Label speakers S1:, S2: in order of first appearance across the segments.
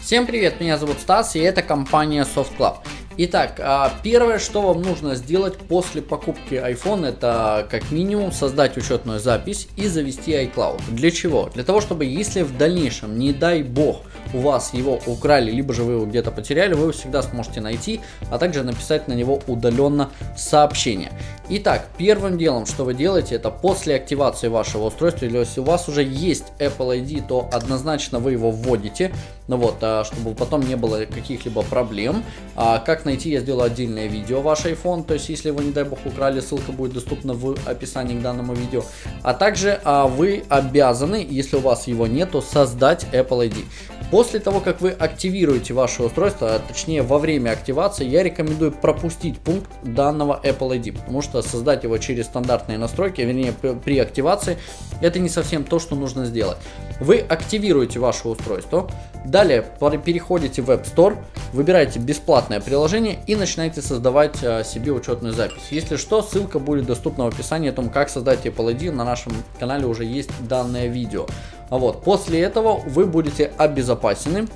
S1: Всем привет, меня зовут Стас и это компания Soft Club. Итак, а, первое, что вам нужно сделать после покупки iPhone, это как минимум создать учетную запись и завести iCloud. Для чего? Для того, чтобы если в дальнейшем, не дай бог, у вас его украли, либо же вы его где-то потеряли, вы его всегда сможете найти, а также написать на него удаленно сообщение. Итак, первым делом, что вы делаете, это после активации вашего устройства, или если у вас уже есть Apple ID, то однозначно вы его вводите, ну вот, а, чтобы потом не было каких-либо проблем. А как найти, я сделаю отдельное видео ваш iPhone, то есть если вы, не дай бог, украли, ссылка будет доступна в описании к данному видео. А также а, вы обязаны, если у вас его нету, создать Apple ID. После того, как вы активируете ваше устройство, а точнее во время активации, я рекомендую пропустить пункт данного Apple ID, потому что создать его через стандартные настройки, вернее при активации, это не совсем то, что нужно сделать. Вы активируете ваше устройство, далее переходите в App Store, выбираете бесплатное приложение и начинаете создавать э, себе учетную запись. Если что, ссылка будет доступна в описании о том, как создать Apple ID. На нашем канале уже есть данное видео. Вот. После этого вы будете обезопасены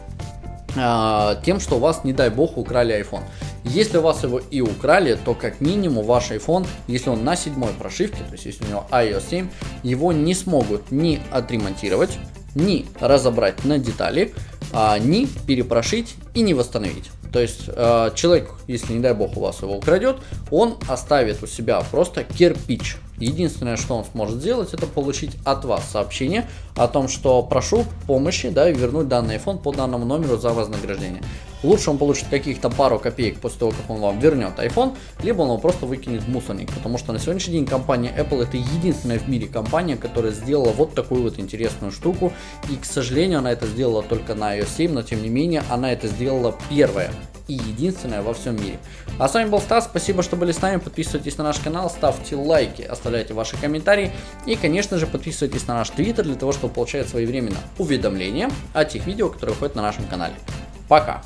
S1: э, тем, что у вас, не дай бог, украли iPhone. Если у вас его и украли, то как минимум ваш iPhone, если он на седьмой прошивке, то есть если у него iOS 7, его не смогут ни отремонтировать, ни разобрать на детали, а, ни перепрошить и не восстановить. То есть э, человек, если не дай бог у вас его украдет, он оставит у себя просто кирпич. Единственное, что он сможет сделать, это получить от вас сообщение о том, что прошу помощи, да, вернуть данный iPhone по данному номеру за вознаграждение. Лучше он получит каких-то пару копеек после того, как он вам вернет iPhone, либо он его просто выкинет в мусорник, потому что на сегодняшний день компания Apple это единственная в мире компания, которая сделала вот такую вот интересную штуку, и, к сожалению, она это сделала только на iOS 7, но тем не менее, она это сделала первая и единственная во всем мире. А с вами был Стас, спасибо, что были с нами, подписывайтесь на наш канал, ставьте лайки, оставляйте ваши комментарии и, конечно же, подписывайтесь на наш твиттер для того, чтобы получать своевременно уведомления о тех видео, которые выходят на нашем канале. Пока!